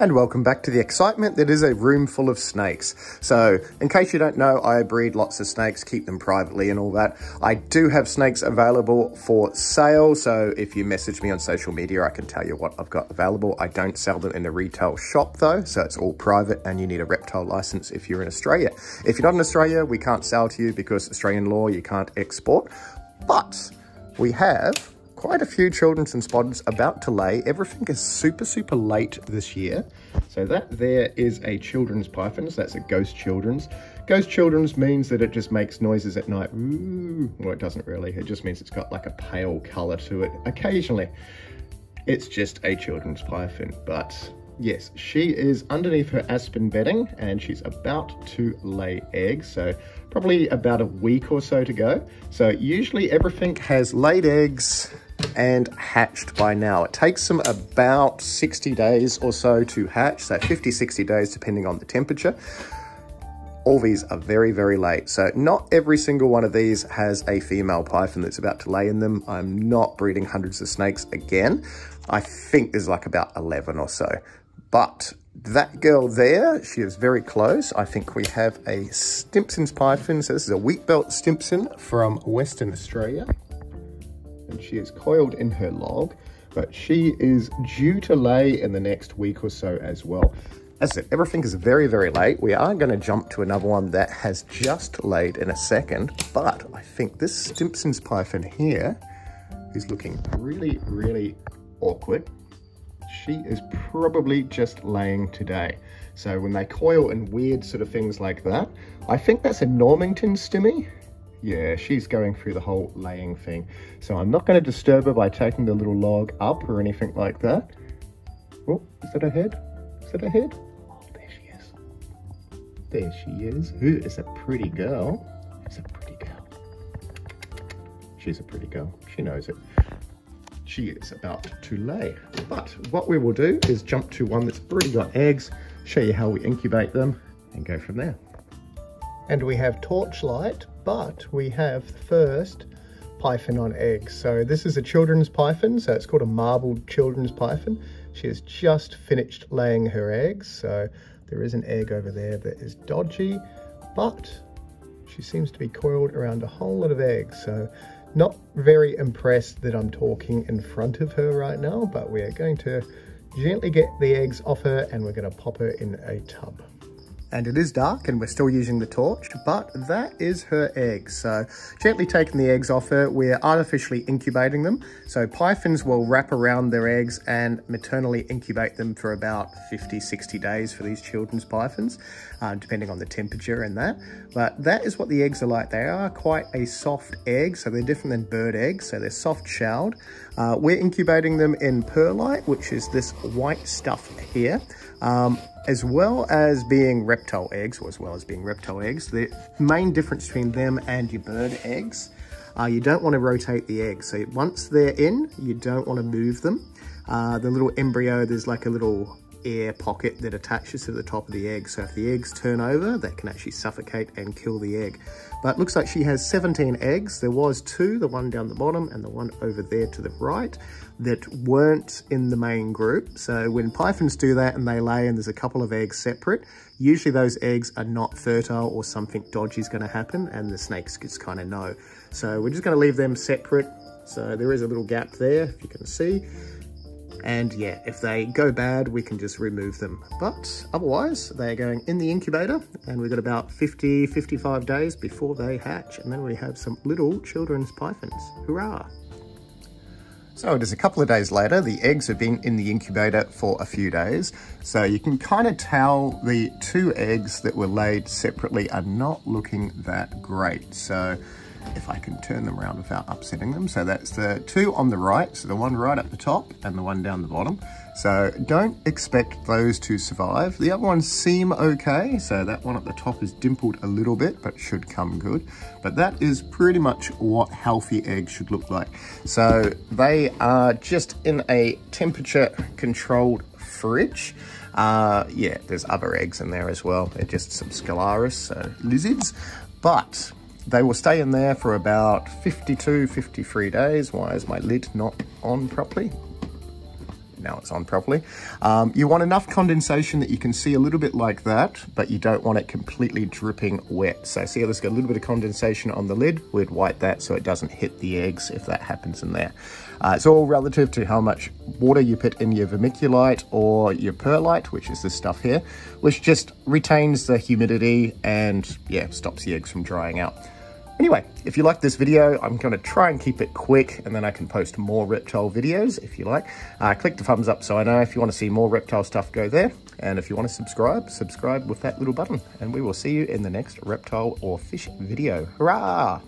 And welcome back to the excitement that is a room full of snakes. So, in case you don't know, I breed lots of snakes, keep them privately and all that. I do have snakes available for sale, so if you message me on social media, I can tell you what I've got available. I don't sell them in a retail shop though, so it's all private and you need a reptile license if you're in Australia. If you're not in Australia, we can't sell to you because Australian law, you can't export. But we have quite a few children's and spotters about to lay. Everything is super, super late this year. So that there is a children's python. So that's a ghost children's. Ghost children's means that it just makes noises at night. Ooh. Well, it doesn't really. It just means it's got like a pale color to it. Occasionally, it's just a children's python, but yes, she is underneath her aspen bedding and she's about to lay eggs. So probably about a week or so to go. So usually everything has laid eggs and hatched by now. It takes them about 60 days or so to hatch, so 50, 60 days depending on the temperature. All these are very, very late. So not every single one of these has a female python that's about to lay in them. I'm not breeding hundreds of snakes again. I think there's like about 11 or so. But that girl there, she is very close. I think we have a Stimson's python. So this is a wheat-belt Stimpson from Western Australia and she is coiled in her log, but she is due to lay in the next week or so as well. As it, everything is very, very late. We are going to jump to another one that has just laid in a second, but I think this Stimson's python here is looking really, really awkward. She is probably just laying today. So when they coil and weird sort of things like that, I think that's a Normington stimmy yeah, she's going through the whole laying thing. So I'm not going to disturb her by taking the little log up or anything like that. Oh, is that her head? Is that her head? Oh, there she is. There she is. Who is a pretty girl? She's a pretty girl. She's a pretty girl. She knows it. She is about to lay. But what we will do is jump to one that's already got eggs, show you how we incubate them, and go from there. And we have torchlight but we have the first python on eggs. So this is a children's python, so it's called a marbled children's python. She has just finished laying her eggs, so there is an egg over there that is dodgy, but she seems to be coiled around a whole lot of eggs, so not very impressed that I'm talking in front of her right now, but we are going to gently get the eggs off her and we're going to pop her in a tub and it is dark and we're still using the torch, but that is her egg. So gently taking the eggs off her, we're artificially incubating them. So pythons will wrap around their eggs and maternally incubate them for about 50, 60 days for these children's pythons, uh, depending on the temperature and that. But that is what the eggs are like. They are quite a soft egg, so they're different than bird eggs, so they're soft shelled. Uh, we're incubating them in perlite, which is this white stuff here. Um, as well as being reptile eggs, or as well as being reptile eggs, the main difference between them and your bird eggs, uh, you don't want to rotate the eggs. So once they're in, you don't want to move them. Uh, the little embryo, there's like a little air pocket that attaches to the top of the egg. So if the eggs turn over, they can actually suffocate and kill the egg. But looks like she has 17 eggs. There was two, the one down the bottom and the one over there to the right that weren't in the main group. So when pythons do that and they lay and there's a couple of eggs separate, usually those eggs are not fertile or something dodgy is going to happen and the snakes just kind of know. So we're just going to leave them separate. So there is a little gap there, if you can see. And yeah, if they go bad, we can just remove them. But otherwise, they're going in the incubator and we've got about 50, 55 days before they hatch. And then we have some little children's pythons. Hurrah! So it is a couple of days later, the eggs have been in the incubator for a few days. So you can kind of tell the two eggs that were laid separately are not looking that great. So if I can turn them around without upsetting them. So that's the two on the right, so the one right at the top and the one down the bottom. So don't expect those to survive. The other ones seem okay. So that one at the top is dimpled a little bit, but should come good. But that is pretty much what healthy eggs should look like. So they are just in a temperature controlled fridge. Uh, yeah, there's other eggs in there as well. They're just some Scalaris, so lizards. But they will stay in there for about 52, 53 days. Why is my lid not on properly? Now it's on properly. Um, you want enough condensation that you can see a little bit like that, but you don't want it completely dripping wet. So see how there's got a little bit of condensation on the lid? We'd wipe that so it doesn't hit the eggs if that happens in there. Uh, it's all relative to how much water you put in your vermiculite or your perlite, which is this stuff here, which just retains the humidity and yeah, stops the eggs from drying out. Anyway, if you like this video, I'm going to try and keep it quick and then I can post more reptile videos if you like. Uh, click the thumbs up so I know if you want to see more reptile stuff, go there. And if you want to subscribe, subscribe with that little button. And we will see you in the next reptile or fish video. Hurrah!